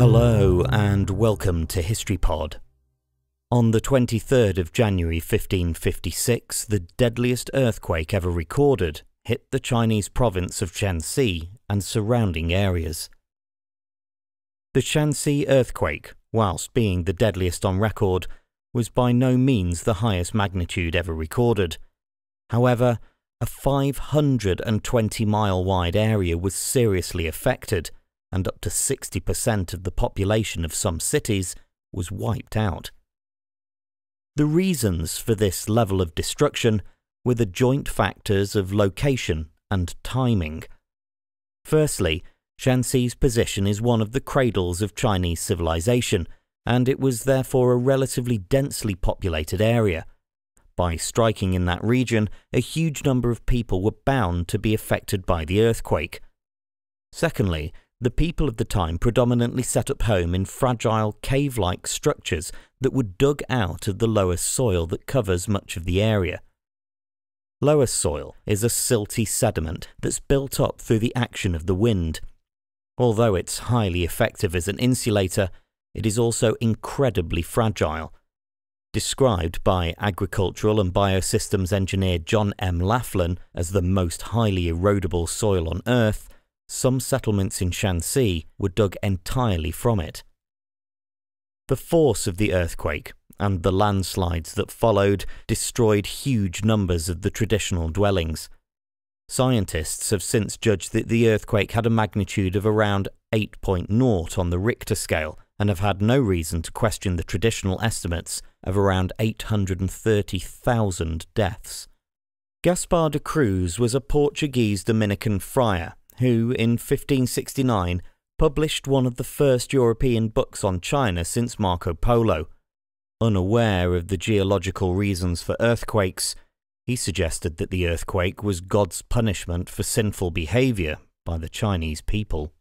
Hello and welcome to History Pod. On the 23rd of January 1556, the deadliest earthquake ever recorded hit the Chinese province of Shaanxi and surrounding areas. The Shaanxi earthquake, whilst being the deadliest on record, was by no means the highest magnitude ever recorded. However, a 520 mile wide area was seriously affected, and up to 60% of the population of some cities was wiped out. The reasons for this level of destruction were the joint factors of location and timing. Firstly, Shaanxi's position is one of the cradles of Chinese civilization, and it was therefore a relatively densely populated area. By striking in that region, a huge number of people were bound to be affected by the earthquake. Secondly, the people of the time predominantly set up home in fragile cave like structures that were dug out of the loess soil that covers much of the area. Loess soil is a silty sediment that's built up through the action of the wind. Although it's highly effective as an insulator, it is also incredibly fragile. Described by agricultural and biosystems engineer John M. Laflen as the most highly erodible soil on Earth, some settlements in Shaanxi were dug entirely from it. The force of the earthquake and the landslides that followed destroyed huge numbers of the traditional dwellings. Scientists have since judged that the earthquake had a magnitude of around 8.0 on the Richter scale and have had no reason to question the traditional estimates of around 830,000 deaths. Gaspar da Cruz was a Portuguese Dominican friar who, in 1569, published one of the first European books on China since Marco Polo. Unaware of the geological reasons for earthquakes, he suggested that the earthquake was God's punishment for sinful behavior by the Chinese people.